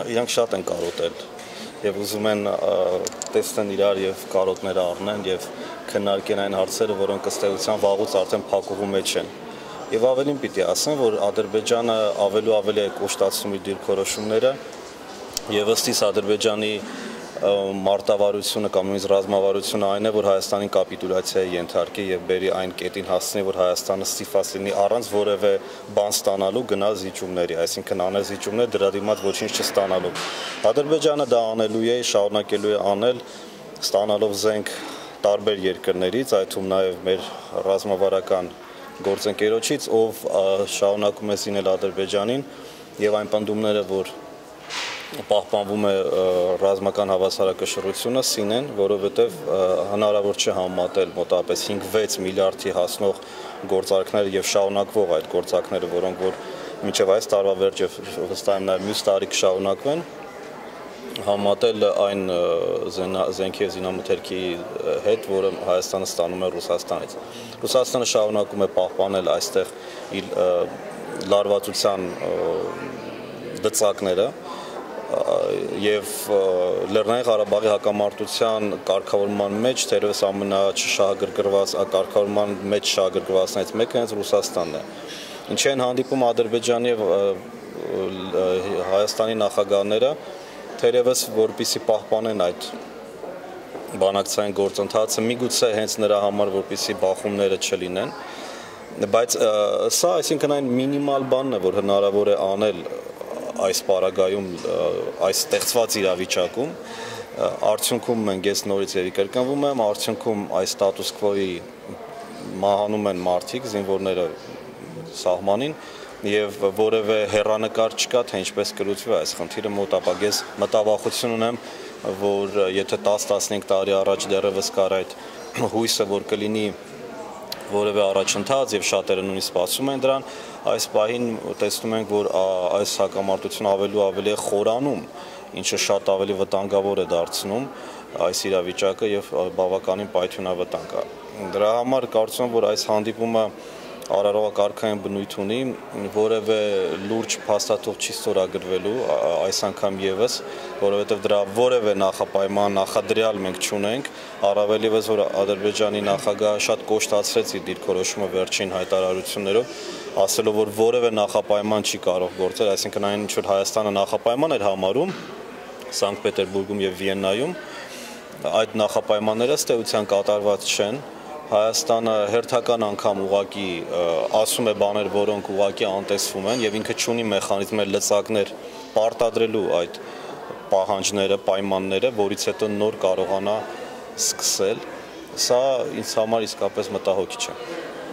Իրանք շատ են կարոտել եւ ուզում են տեսնեն իրար եւ կարոտները առնեն եւ քննարկեն այն հարցերը, որոնք ըստ էության վաղուց արդեն փակուղու մեջ են։ Եվ ավելին պիտի ասեմ, որ Ադրբեջանը ավելի ավելի է կոշտացնում իր դիրքորոշումները եւ ըստ իս Ադրբեջանի մարտավարությունը կամ նույնիսկ ռազմավարությունը այն է, որ Հայաստանին կապիտուլյացիայի ենթարկի եւ բերի այն կետին հասցնի, որ Հայաստանը ստիփաց լինի առանց որևէ բան ստանալու գնա զիջումների, այսինքն անել զիջումներ դրա դիմաց ոչինչ չստանալու։ Ադրբեջանը դա անելու է, շարունակելու է անել, ստանալով զենք տարբեր երկրներից, այդ թվում նաեւ մեր ռազմավարական գործընկերոջից, ով շարունակում է զինել Ադրբեջանին եւ այն պնդումները, որ պահպանվում է ռազմական հավասարակշռությունը սինեն, որովհետև հնարավոր չէ համատել մոտավորապես 5-6 միլիարդի հասնող գործարքները եւ շարունակվող այդ գործարքները, որոնք որ մինչև այս տարվա վերջը վստահ եմ նաեւ մյուս տարի կշարունակվեն համատել այն զենքի զինամթերքի հետ, որը Հայաստանը ստանում է Ռուսաստանից։ Ռուսաստանը շարունակում է պահպանել այստեղ իր լարվածության դծակները, եւ Լեռնային Ղարաբաղի հակամարտության կարգավորման մեջ թերևս ամենաչշահագրգռված կարգավորման մեջ շահագրգռվածներից մեկը հենց Ռուսաստանն է։ Ինչի են հանդիպում Ադրբեջանի եւ Հայաստանի նախագահները թերևս որպիսի պահպանեն այդ բանակցային գործընթացը միգուցե հենց նրա համար որպիսի բախումները չլինեն բայց սա այսինքն այն մինիմալ բանն է որ հնարավոր է անել այս պարագայում այս ստեղծված իրավիճակում արդյունքում մենք ես նորից եւի կրկնվում եմ արդյունքում այս ստատուս քվոյի մահանում են մարդիկ զինվորները սահմանին եւ որևէ հերանեկար չկա թե ինչպես կլուծվի այս խնդիրը մոտապագես մտավախություն ունեմ որ եթե 10-15 տարի առաջ դեռևս կար այդ հույսը որ կլինի որևէ առաջընթաց եւ շատերը նույնիսկ սպասում են դրան, այս պահին տեսնում ենք, որ այս հակամարտությունը ավելի ու ավելի է խորանում, ինչը շատ ավելի վտանգավոր է դարձնում այս իրավիճակը եւ բավականին պայթյունավտանգ է։ Դրա համար կարծում եմ, որ այս հանդիպումը արարողակարգային բնույթ ունի, որևէ լուրջ փաստաթող չի ստորագրվելու այս անգամ եւս, որովհետեւ դրա որևէ նախապայման, նախադրյալ մենք չունենք, առավել եւս որ Ադրբեջանի նախագահը շատ կոշտացրեց իր դիրքորոշումը վերջին հայտարարություններով, ասելով որ որևէ նախապայման չի կարող գործել, այսինքն այն ինչ որ Հայաստանը նախապայման էր համարում Սանկտ Պետերբուրգում եւ Վիեննայում, այդ նախապայմանները ըստ էության կատարված չեն, Հայաստանը հերթական անգամ ուղակի ասում է բաներ, որոնք ուղակի անտեսվում են եւ ինքը ճունի մեխանիզմներ լծակներ պարտադրելու այդ պահանջները, պայմանները, որից հետո նոր կարողանա սկսել։ Սա ինձ համար իսկապես մտահոգիչ է։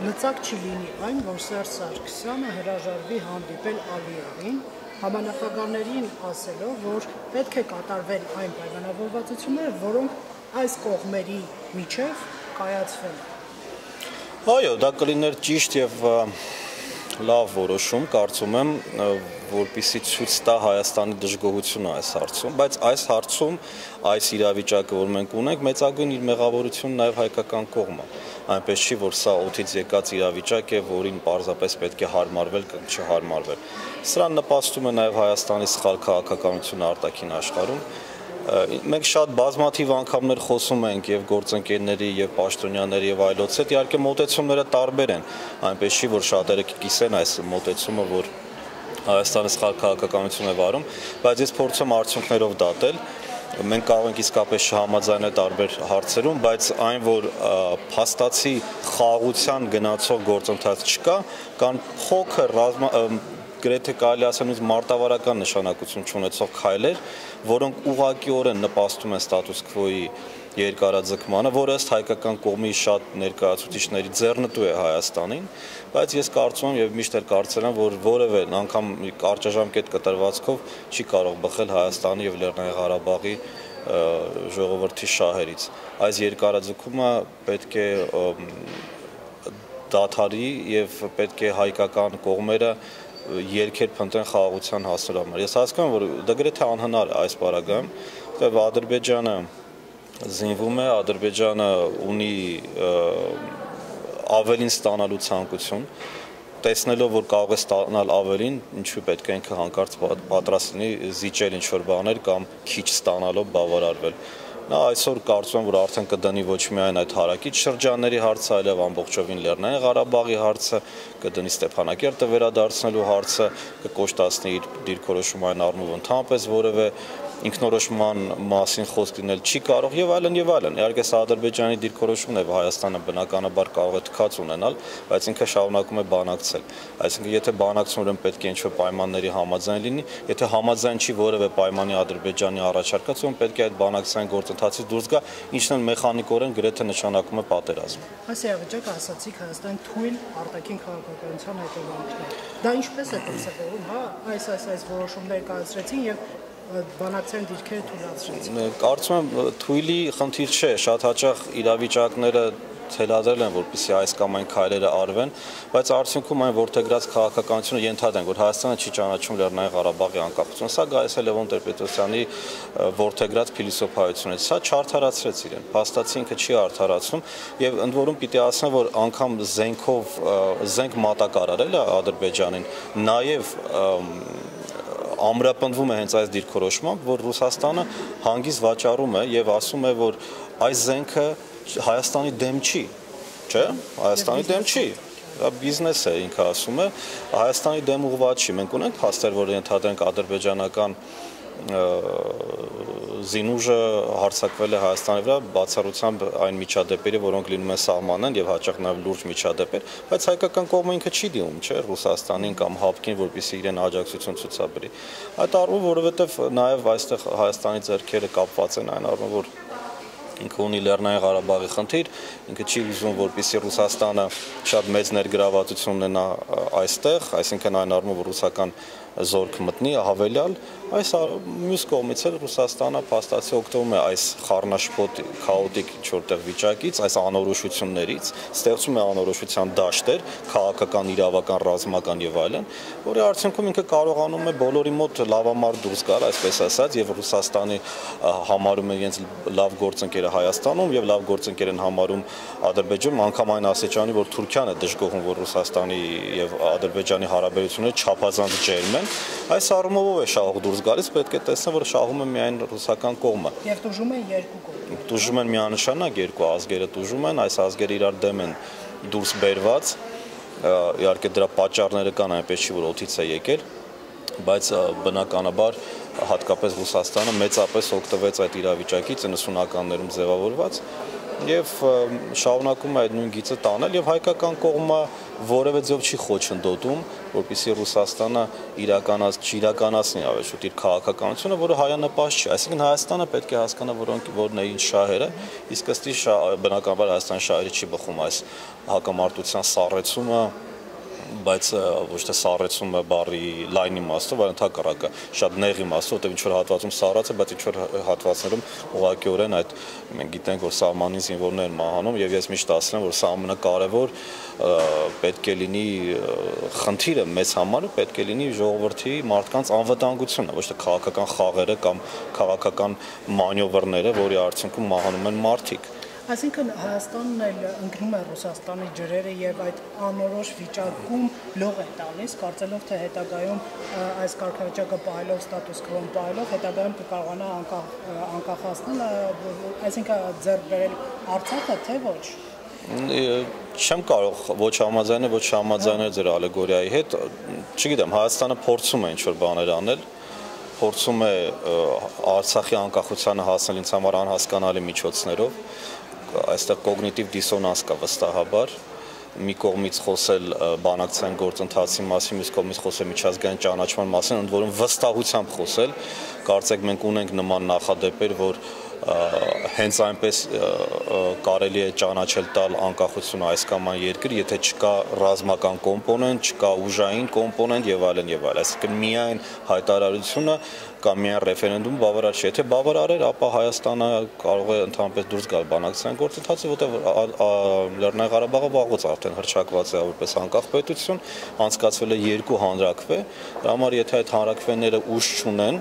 Լծակ չի լինի այն, որ Սերժ Սարգսյանը հրաժարվի հանդիպել Ալիևին, համանախագահներին ասելով, որ պետք է կատարվեն այն պայմանավորվածությունները, որոնք այս կողմերի միջև կայացվել։ Այո, դա կլիներ ճիշտ եւ լավ որոշում, կարծում եմ, որpիսի ցույց տա Հայաստանի դժգոհությունը այս հարցում, բայց այս հարցում այս իրավիճակը, որ մենք ունենք, մեծագույն իր մեղավորությունն նաև հայկական կողմը։ Այնպես չի, որ սա օթից եկած իրավիճակ է, որին պարզապես պետք է հարմարվել կամ չհարմարվել։ Սրան նպաստում է նաև Հայաստանի սխալ քաղաքականությունը արտաքին աշխարհում մենք շատ բազմաթիվ անգամներ խոսում ենք եւ գործընկերների եւ պաշտոնյաների եւ այլոց հետ իհարկե մոտեցումները տարբեր են այնպես չի որ շատերը կիսեն այս մոտեցումը որ Հայաստանը սխալ քաղաքականություն է վարում բայց ես փորձում արդյունքներով դատել մենք կարող ենք իսկապես չհամաձայնել տարբեր հարցերում, բայց այն որ փաստացի խաղաղության գնացող գործընթաց չկա, կան փոքր գրեթե կարելի ասել ինձ մարտավարական նշանակություն ունեցող քայլեր, որոնք ուղղակիորեն նպաստում են ստատուս քվոյի երկարաձգմանը, որը ըստ հայկական կողմի շատ ներկայացուցիչների ձեռնտու է Հայաստանին, բայց ես կարծում եմ եւ միշտ էլ կարծել եմ, որ որևէ անգամ կարճաժամկետ կտրվածքով չի կարող բխել Հայաստանի եւ Լեռնային Ղարաբաղի ժողովրդի շահերից։ Այս երկարաձգումը պետք է դաթարի եւ պետք է հայկական կողմերը երկեր փնտրեն խաղաղության հասնելու համար։ Ես հասկանում եմ, որ դա գրեթե անհնար է այս պարագայում, որտեղ Ադրբեջանը զինվում է, Ադրբեջանը ունի ավելին ստանալու ցանկություն տեսնելով որ կարող է ստանալ ավելին, ինչու պետք է ինքը հանկարծ պատրաստ լինի զիջել ինչ որ բաներ կամ քիչ ստանալով բավարարվել։ Նա այսօր կարծում եմ, որ արդեն կդնի ոչ միայն այդ հարակից շրջանների հարցը, այլև ամբողջովին Լեռնային Ղարաբաղի հարցը, կդնի Ստեփանակերտը վերադարձնելու հարցը, կկոշտացնի իր դիրքորոշումային առումով ընդհանրապես որևէ ինքնորոշման մասին խոսք լինել չի կարող եւ այլն եւ այլն։ Իհարկե սա Ադրբեջանի դիրքորոշումն է, Հայաստանը բնականաբար կարող է թքած ունենալ, բայց ինքը շարունակում է բանակցել։ Այսինքն եթե բանակցությունն պետք է ինչ-որ պայմանների համաձայն լինի, եթե համաձայն չի որևէ պայմանի Ադրբեջանի առաջարկած, ում պետք է այդ բանակցային գործընթացից դուրս գա, ինչն էլ մեխանիկորեն գրեթե նշանակում է պատերազմ։ Այս իրավիճակը ասացիք Հայաստան թույլ արտաքին քաղաքականության հետևանքներ։ Դա ինչպես է դրսևորվում, հա, այս այս այս որոշումներ կայացրեցին եւ բանակցային դիրքերը թույլատրեցին։ Կարծում եմ թույլի խնդիր չէ, շատ հաճախ իրավիճակները թելադրել են, որպեսզի այս կամ այն քայլերը արվեն, բայց արդյունքում այն որթեգրած քաղաքականությունը ենթադրեն, որ Հայաստանը չի ճանաչում Լեռնային Ղարաբաղի անկախությունը։ Սա գայս է Լևոն Տեր-Պետրոսյանի որթեգրած փիլիսոփայությունից։ Սա չարթարացրեց իրեն։ Փաստացի ինքը չի արթարացում եւ ընդ որում պիտի ասեմ, որ անգամ զենքով զենք մատակարարել է Ադրբեջանին, նաեւ ամրապնդվում է հենց այս դիրքորոշմամբ, որ Ռուսաստանը հանգիստ վաճառում է եւ ասում է, որ այս զենքը Հայաստանի դեմ չի, չէ՞։ Հայաստանի դեմ չի դա բիզնես է ինքը ասում է Հայաստանի դեմ ուղղված չի մենք ունենք փաստեր որ ընդհանրենք ադրբեջանական զինուժը հարցակվել է Հայաստանի վրա բացառությամբ այն միջադեպերի, որոնք լինում են սահմանեն եւ հաճախ նաեւ լուրջ միջադեպեր, բայց հայկական կողմը ինքը չի դիմում, չէ, Ռուսաստանին կամ ՀԱՊԿ-ին, որպեսզի իրեն աջակցություն ցուցաբերի։ Այդ առումով, որովհետեւ նաեւ այստեղ Հայաստանի ձեռքերը կապված են այն առումով, որ ինքը ունի Լեռնային Ղարաբաղի խնդիր, ինքը չի ուզում, որպեսզի Ռուսաստանը շատ մեծ ներգրավվածություն ունենա այստեղ, այսինքն այն առումով ռուսական զորք մտնի հավելյալ, այս մյուս կողմից էլ Ռուսաստանը փաստացի օգտվում է այս խառնաշփոթ քաոտիկ ինչ-որտեղ վիճակից, այս անորոշություններից, ստեղծում է անորոշության դաշտեր, քաղաքական, իրավական, ռազմական եւ այլն, որի արդյունքում ինքը կարողանում է բոլորի մոտ լավամար դուրս գալ, այսպես ասած, եւ Ռուսաստանի համարում է իրենց լավ գործընկերը Հայաստանում եւ լավ գործընկեր են համարում Ադրբեջանում, անգամ այն ասեճանի, որ Թուրքիան է դժգոհում, որ Ռուսաստանի եւ Ադրբեջանի հարաբերությունները չափազանց ջերմ են, այս առումով է շահող դուրս գալիս, պետք է տեսնել, որ շահում է միայն ռուսական կողմը։ Եվ դժում են երկու կողմը։ Դժում են միանշանակ երկու ազգերը դժում են, այս ազգերը իրար դեմ են դուրս բերված։ Իհարկե դրա պատճառները կան, այնպես չի որ օթից է եկել, բայց բնականաբար հատկապես Ռուսաստանը մեծապես օգտվեց այդ իրավիճակից 90-ականներում ձևավորված եւ շարունակում է այդ նույն գիծը տանել եւ հայկական կողմը որևէ ձև չի խոչընդոտում, որպեսզի Ռուսաստանը իրականաց չիրականացնի ավելի շուտ իր քաղաքականությունը, որը հայանպաստ չի։ Այսինքն Հայաստանը պետք է հասկանա, որոնք որն է ինչ շահերը, իսկ ըստ իշ բնականաբար Հայաստան շահերը չի բխում այս հակամարտության սառեցումը բայց ոչ թե սառեցումը բարի լայն իմաստով, այլ ընդհակառակը շատ նեղ իմաստով, որտեղ ինչ որ հատվածում սառած է, բայց ինչ որ հատվածներում ուղղակիորեն այդ մենք գիտենք, որ սահմանին զինվորներ մահանում եւ ես միշտ ասել եմ, որ սա ամենակարևոր պետք է լինի խնդիրը մեծ համար պետք է լինի ժողովրդի մարդկանց անվտանգությունը, ոչ թե քաղաքական խաղերը կամ քաղաքական մանյովրները, որի արդյունքում մահանում են մարդիկ Այսինքն Հայաստանն էլ ընկնում է Ռուսաստանի ջրերը եւ այդ անորոշ վիճակում լող է տալիս, կարծելով թե հետագայում այս կարգավիճակը պահելով ստատուս քվոն պահելով հետագայում կկարողանա անկախ անկախացնել, այսինքն ձեռք բերել Արցախը, թե ոչ չեմ կարող ոչ համաձայնել, ոչ համաձայնել ձեր ալեգորիայի հետ։ Չգիտեմ, Հայաստանը փորձում է ինչ-որ բաներ անել, փորձում է Արցախի անկախությանը հասնել ինձ համար անհասկանալի միջոցներով այստեղ կոգնիտիվ դիսոնանս կա վստահաբար մի կողմից խոսել բանակցային գործընթացի մասին, մյուս կողմից խոսել միջազգային ճանաչման մասին, ընդ որում վստահությամբ խոսել, կարծեք մենք ունենք նման նախադեպեր, որ հենց այնպես կարելի է ճանաչել տալ անկախությունը այս կամ այն երկրի, եթե չկա ռազմական կոմպոնենտ, չկա ուժային կոմպոնենտ եւ այլն եւ այլն։ Այսինքն միայն հայտարարությունը կամ միայն ռեֆերենդում բավարար չէ։ Եթե բավարար էր, ապա Հայաստանը կարող է ընդհանրապես դուրս գալ բանակցային գործընթացը, որտեղ Լեռնային Ղարաբաղը վաղուց արդեն հրճակված է որպես անկախ պետություն, անցկացվել է երկու հանրակրվե։ Դա համար եթե այդ հանրակրվեները ուժ չունեն,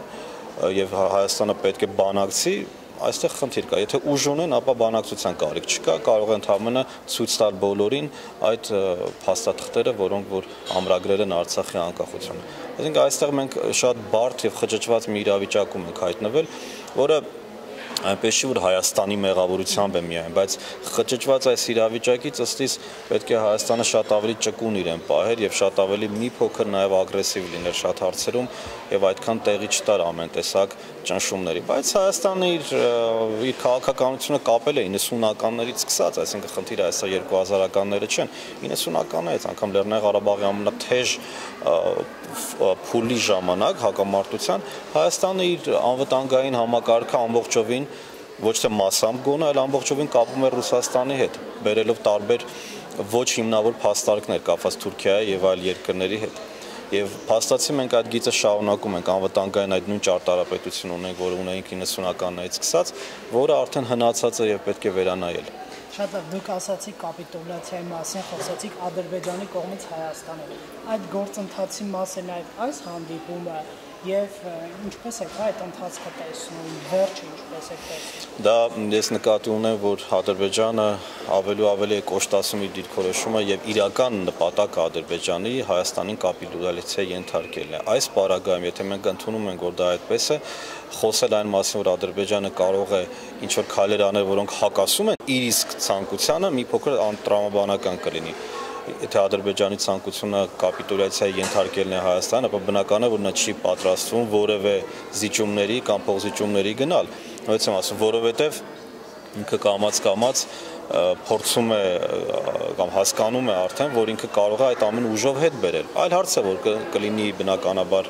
եւ Հայաստանը պետք է բանակցի, այստեղ խնդիր կա։ Եթե ուժ ունեն, ապա բանակցության կարիք չկա, կարող են ընդհանրապես ցույց տալ բոլորին այդ փաստաթղթերը, որոնք որ ամրագրել են Արցախի անկախությունը։ Այսինքն այստեղ մենք շատ բարդ եւ խճճված մի իրավիճակում ենք հայտնվել, որը այնպես չի որ Հայաստանի մեղավորությամբ է միայն, բայց խճճված այս իրավիճակից ըստիս պետք է Հայաստանը շատ ավելի ճկուն իրեն պահեր եւ շատ ավելի մի փոքր նաեւ ագրեսիվ լիներ շատ հարցերում եւ այդքան տեղի չտար ամեն տեսակ ճնշումների, բայց Հայաստանը իր իր քաղաքականությունը կապել է 90-ականներից սկսած, այսինքն խնդիրը այսա 2000-ականները չեն, 90-ականներից անգամ Լեռնային Ղարաբաղի ամենաթեժ փուլի ժամանակ հակամարտության Հայաստանը իր անվտանգային համակարգը ամբողջովին ոչ թե massամբ գոնը, այլ ամբողջովին կապում է Ռուսաստանի հետ, բերելով տարբեր ոչ հիմնավոր փաստարկներ կապված Թուրքիայի եւ այլ երկրների հետ եւ փաստացի մենք այդ գիծը շարունակում ենք անվտանգային այդ նույն ճարտարապետություն ունենք, որը ունենք 90-ականներից սկսած, որը արդեն հնացած է եւ պետք է վերանայել։ Շատ լավ, դուք ասացիք կապիտուլյացիայի մասին, խոսացիք Ադրբեջանի կողմից Հայաստանին։ Այդ գործընթացի մաս է նաեւ այս հանդիպումը եւ ինչպես է այդ ընթացքը տեսնում, վերջը ինչպես է տեսնում։ Դա ես նկատի ունեմ, որ Ադրբեջանը ավելի ու ավելի է կոշտացում իր դիրքորոշումը եւ իրական նպատակը Ադրբեջանի Հայաստանին կապիտուլյացիա ենթարկելն է։ Այս պարագայում, եթե մենք ընդունում ենք, որ դա այդպես է, խոսել այն մասին, որ Ադրբեջանը կարող է ինչ որ քայլեր անել, որոնք հակասում են իր իսկ ցանկությանը, մի փոքր անտրամաբանական կլինի եթե Ադրբեջանի ցանկությունը կապիտուլյացիայի ենթարկելն է Հայաստան, ապա բնական է, որ նա չի պատրաստվում որևէ զիջումների կամ փոխզիջումների գնալ։ Նույնիսկ եմ ասում, որովհետև ինքը կամած կամած փորձում է կամ հասկանում է արդեն, որ ինքը կարող է այդ ամեն ուժով հետ բերել։ Այլ հարց է, որ կլինի բնականաբար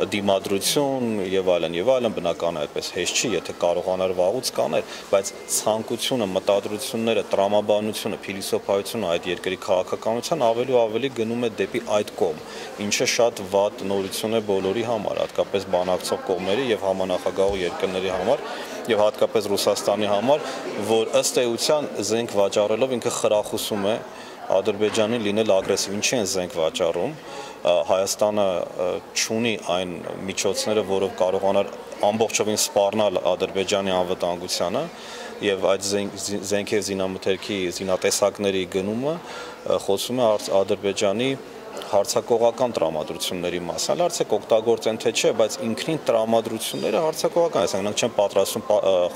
դիմադրություն եւ այլն եւ այլն բնական է այդպես հեշտ չի եթե կարողանար վաղուց կաներ բայց ցանկությունը մտադրությունները տրամաբանությունը փիլիսոփայությունը այդ երկրի քաղաքականության ավելի ու ավելի գնում է դեպի այդ կողմ ինչը շատ վատ նորություն է բոլորի համար հատկապես բանակցող կողմերի եւ համանախագահող երկրների համար եւ հատկապես Ռուսաստանի համար որ ըստ էության զենք վաճառելով ինքը խրախուսում է Ադրբեջանին լինել ագրեսիվ ինչի են զենք վաճառում Հայաստանը ճունի այն միջոցները, որով կարողանար ամբողջովին սպառնալ Ադրբեջանի անվտանգությանը եւ այդ զենքեր զինամթերքի զինատեսակների գնումը խոսում է Ադրբեջանի հարցակողական տրամադրությունների մասին։ Հարցեք օգտագործեն թե չէ, բայց ինքնին տրամադրությունները հարցակողական, այսինքն նրանք չեն պատրաստվում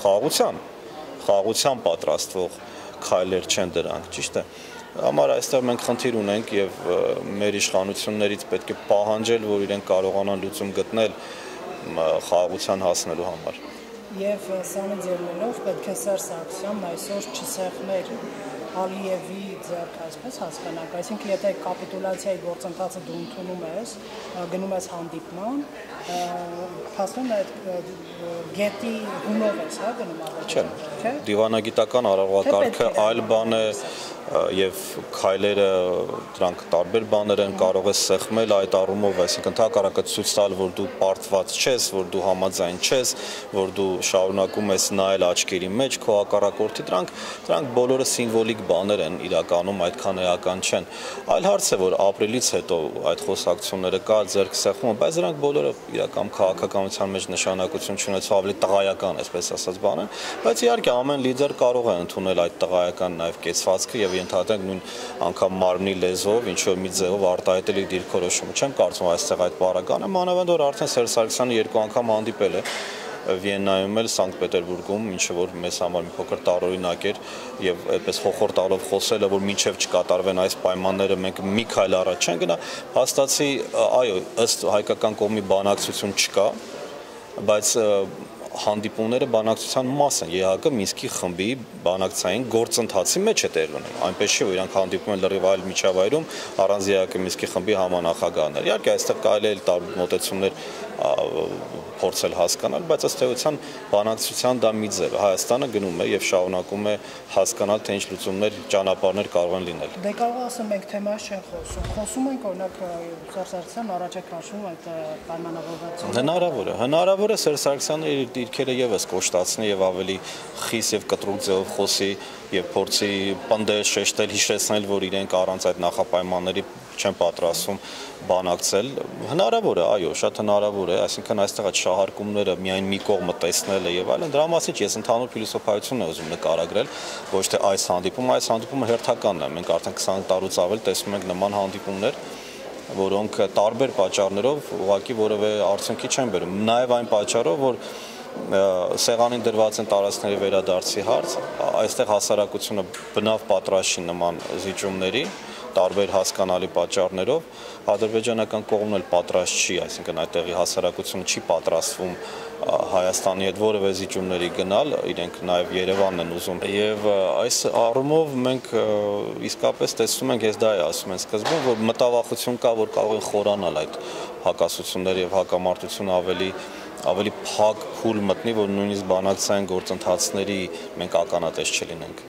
խաղաղության, խաղաղության պատրաստվող քայլեր չեն դրանք, ճիշտ է համար այստեղ մենք խնդիր ունենք եւ մեր իշխանություններից պետք է պահանջել, որ իրենք կարողանան լուծում գտնել խաղաղության հասնելու համար։ Եվ սանը ձեռնելով պետք է Սերժ Սարգսյանն այսօր չսեղներ Ալիևի ձեռք, այսպես հասկանանք, այսինքն եթե կապիտուլյացիայի գործընթացը դու ընդունում ես, գնում ես հանդիպման, փաստորեն այդ գետի հունով ես, հա, գնում ավելի։ Չէ։ Դիվանագիտական արարողակարգը այլ բան է, եւ քայլերը դրանք տարբեր բաներ են կարող է սեղմել այդ առումով, այսինքն հակառակը ցույց տալ, որ դու պարտված չես, որ դու համաձայն չես, որ դու շարունակում ես նայել աչքերի մեջ քո հակառակորդի, դրանք դրանք բոլորը սիմվոլիկ բաներ են իրականում, այդքան էական չեն։ Այլ հարց է, որ ապրիլից հետո այդ խոսակցությունները կա, ձերք սեղմում, բայց դրանք բոլորը իրական քաղաքականության մեջ նշանակություն չունեցող ավելի տղայական, այսպես ասած բան են, բայց իհարկե ամեն լիդեր կարող է ընդունել այդ տղայական նաև կեցվածքը եւ ենթադրենք նույն անգամ մարմնի լեզվով, ինչ որ մի ձևով արտահայտելի դիրքորոշումը։ Չեմ կարծում այստեղ այդ բառականը, մանավանդ որ արդեն Սերժ Սարգսյանը երկու անգամ հանդիպել է Վիեննայում էլ Սանկտ Պետերբուրգում, ինչը որ մեզ համար մի փոքր տարօրինակ էր եւ այդպես խոխոր տալով խոսելը, որ մինչեւ չկատարվեն այս պայմանները, մենք մի քայլ առաջ չեն գնա, հաստատի, այո, ըստ հայկական կողմի բանակցություն չկա, բայց հանդիպումները բանակցության մաս են։ ԵՀԿ Մինսկի խմբի բանակցային գործընթացի մեջ է տեղ ունենում։ Այնպես չէ, որ իրանք հանդիպում են լրիվ այլ միջավայրում առանց ԵՀԿ Մինսկի խմբի համանախագահներ։ Իհարկե, այստեղ կարելի է տարբեր մոտեցումներ փորձել հասկանալ, բայց ըստ էության բանակցության դա մի ձև է։ Հայաստանը գնում է եւ շարունակում է հասկանալ, թե ինչ լուծումներ, ճանապարհներ կարող են լինել։ Դե կարող ասեմ, մենք թեմայից չեն խոսում։ Խոսում ենք օրինակ Սերժ Սարգսյան առաջ է քաշում այդ պայմանավորվածությունը։ Հնարավոր է։ Հնարավոր է Սերժ Սարգսյանը իր դիրքերը եւս կոշտացնի եւ ավելի խիստ եւ կտրուկ ձևով խոսի եւ փորձի պնդել, շեշտել, հիշեցնել, որ իրենք առանց այդ նախապայմանների չեն պատրաստվում բանակցել։ Հնարավոր է, այո, շատ հնարավոր է, այսինքն այստեղ այդ շահարկումները միայն մի կողմը տեսնելը եւ այլն, դրա մասին ես ընդհանուր փիլիսոփայություն եմ ուզում նկարագրել, ոչ թե այս հանդիպումը, այս հանդիպումը հերթականն է։ Մենք արդեն 20 տարուց ավել տեսնում ենք նման հանդիպումներ, որոնք տարբեր պատճառներով ուղղակի որևէ արդյունքի չեն բերում։ Նաև այն պատճառով, որ սեղանին դրված են տարածքների վերադարձի հարց, այստեղ հասարակությունը բնավ պատրաստ չի նման զիջումների, տարբեր հասկանալի պատճառներով ադրբեջանական կողմն էլ պատրաստ չի, այսինքն այդտեղի հասարակությունը չի պատրաստվում Հայաստանի հետ որևէ զիջումների գնալ, իրենք նաև Երևանն են ուզում։ Եվ այս առումով մենք իսկապես տեսնում ենք, ես դա է ասում եմ սկզբում, որ մտավախություն կա, որ կարող են խորանալ այդ հակասությունները եւ հակամարտությունը ավելի ավելի փակ փուլ մտնի, որ նույնիսկ բանակցային գործընթացների մենք ականատես չլինենք։